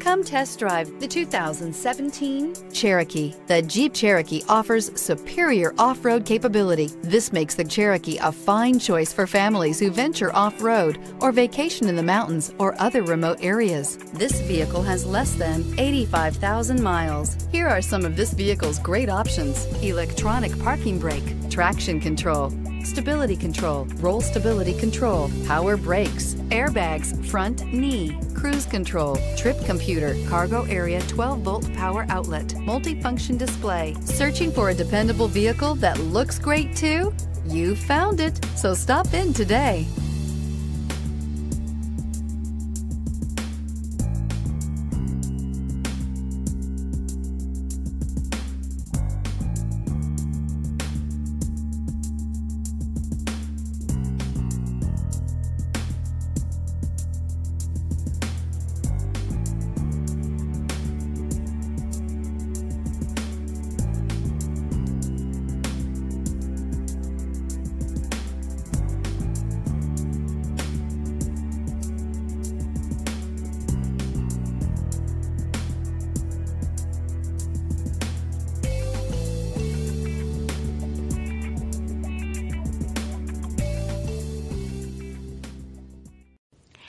Come test drive the 2017 Cherokee. The Jeep Cherokee offers superior off road capability. This makes the Cherokee a fine choice for families who venture off road or vacation in the mountains or other remote areas. This vehicle has less than 85,000 miles. Here are some of this vehicle's great options electronic parking brake, traction control stability control, roll stability control, power brakes, airbags, front knee, cruise control, trip computer, cargo area 12 volt power outlet, multifunction display. Searching for a dependable vehicle that looks great too? You found it, so stop in today.